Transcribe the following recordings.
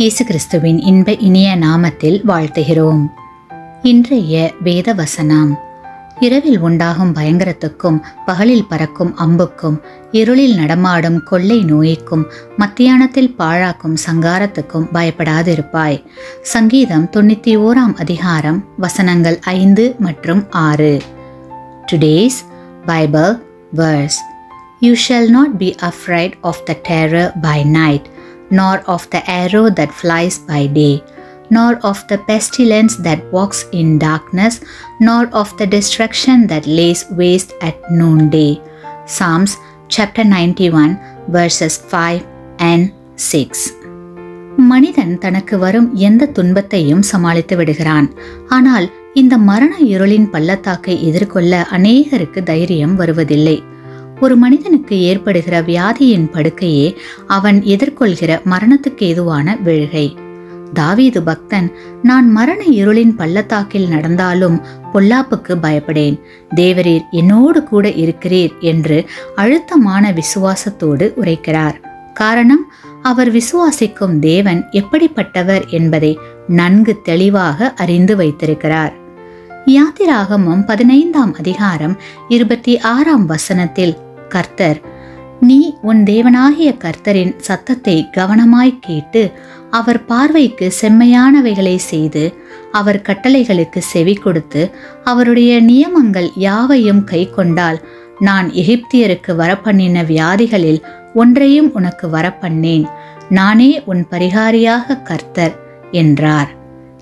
இயேசு கிறிஸ்துவின் இன்ப இனிய நாமத்தில் வாழ்த்துகிறோம். இன்றைய வேத வசனம் இரவில் உண்டாகும் பயங்கரத்துக்கும் பகலில் பறக்கும் அம்புக்கும் இருளில் நடமாடும் கொள்ளை நோய்க்கும் மத்தியானத்தில் பாழாக்கும் சங்காரத்துக்கும் பயப்படாதிருப்பாய். சங்கீதம் தொண்ணூத்தி ஓராம் அதிகாரம் வசனங்கள் ஐந்து மற்றும் ஆறு. Today's Bible verse you shall not be afraid of the terror by night nor of the arrow that flies by day, nor of the pestilence that walks in darkness, nor of the destruction that lays waste at noonday. Psalms chapter 91, verses 5 and 6. மனிதன் தனக்கு வரும் எந்த துன்பத்தையும் சமாளித்து விடுகிறான் ஆனால் இந்த மரண இருளின் பள்ளத்தாக்கை எதிர்கொள்ள அநேகருக்கு தைரியம் வருவதில்லை ஒரு மனிதனுக்கு ஏற்படுகிற வியாதியின் படுக்கையே அவன் எதிர்கொள்கிற மரணத்துக்கு ஏதுவான விழுகை. தாவீது பக்தன் நான் மரண இருளின் பள்ளத்தாக்கில் நடந்தாலும் பொல்லாப்புக்கு பயப்படேன். தேவரீர் என்னோடு கூட இருக்கிறீர் என்று அழுத்தமான விசுவாசத்தோடு உரைக்கிறார். காரணம் அவர் விசுவாசிக்கும் தேவன் எப்படிப்பட்டவர் என்பதை நன்கு தெளிவாக அறிந்து வைத்திருக்கிறார். யாத்திராகமும் பதினைந்தாம் அதிகாரம் இருபத்தி ஆறாம் வசனத்தில் கர்த்தர். நீ உன் தேவனாகிய கர்த்தரின் சத்தத்தை கவனமாய் கேட்டு அவர் பார்வைக்கு செம்மையானவைகளை செய்து அவர் கட்டளைகளுக்கு செவி கொடுத்து அவருடைய நியமங்கள் யாவையும் கை கொண்டால் நான் எகிப்தியருக்கு வரப்பண்ணின வியாதிகளில் ஒன்றையும் உனக்கு வரப்பண்ணேன். நானே உன் பரிகாரியாக கர்த்தர் என்றார்.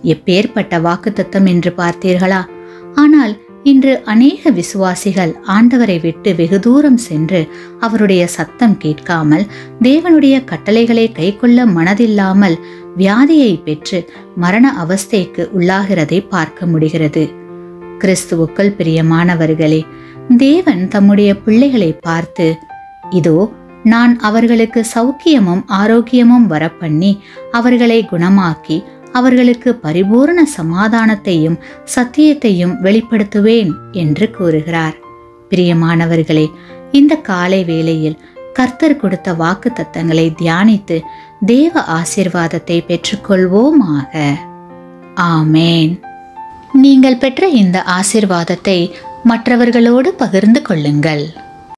எப்பேற்பட்ட வாக்குத்தத்தம் என்று பார்த்தீர்களா? ஆனால் இன்று அநேக விசுவாசிகள் ஆண்டவரை விட்டு வெகு தூரம் சென்று அவருடைய சத்தம் கேட்காமல் தேவனுடைய கட்டளைகளை கைக்கொள்ள மனதில்லாமல் வியாதியை பெற்று மரண அவஸ்தைக்கு உள்ளாகிறதை பார்க்க முடிகிறது. கிறிஸ்துவுக்குள் பிரியமானவர்களே தேவன் தம்முடைய பிள்ளைகளை பார்த்து இதோ நான் அவர்களுக்கு சௌக்கியமும் ஆரோக்கியமும் வரப்பண்ணி அவர்களை குணமாக்கி அவர்களுக்கு பரிபூர்ண சமாதானத்தையும் சத்தியத்தையும் வெளிப்படுத்துவேன் என்று கூறுகிறார். பிரியமானவர்களே இந்த காலை வேளையில் கர்த்தர் கொடுத்த வாக்கு தத்தங்களை தியானித்து தேவ ஆசிர்வாதத்தை பெற்றுக்கொள்வோமாக. ஆமேன். நீங்கள் பெற்ற இந்த ஆசிர்வாதத்தை மற்றவர்களோடு பகிர்ந்து கொள்ளுங்கள்.